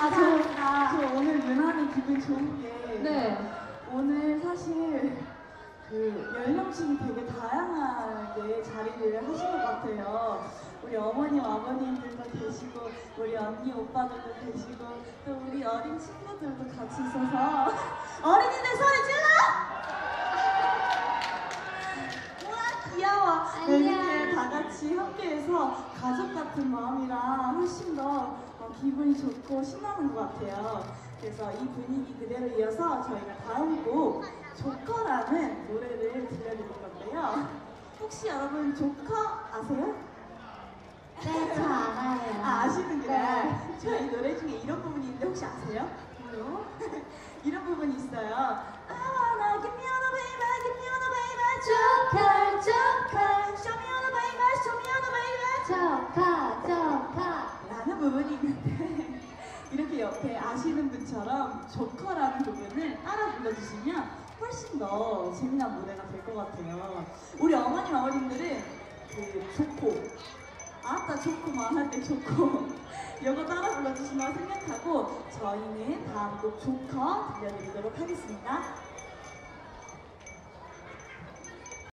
아. 저, 저 오늘 유난히 기분 좋은 게 네. 오늘 사실 그 연령층이 되게 다양하게 자리를 하신 것 같아요. 우리 어머님, 아버님들도 계시고, 우리 언니, 오빠들도 계시고, 또 우리 어린 친구들도 같이 있어서 어린이들 소리 같이 함께해서 가족 같은 마음이랑 훨씬 더 어, 기분이 좋고 신나는 것 같아요. 그래서 이 분위기 그대로 이어서 저희가 다음 곡 조커라는 노래를 들려드릴 건데요. 혹시 여러분 조커 아세요? 네, 저 알아요. 아 아시는구나. 네. 저희 노래 중에 이런 부분이 있는데 혹시 아세요? 뭐요? 이런 부분이 있어요. I 조커. 라는 부분이 있는데 이렇게 옆에 아시는 분처럼 조커라는 부분을 따라 불러주시면 훨씬 더 재미난 무대가 될 것 같아요. 우리 어머님 아버님들은 그 조코 아따 조코만 할때 조코 이거 따라 불러주신다고 생각하고 저희는 다음 곡 조커 들려드리도록 하겠습니다.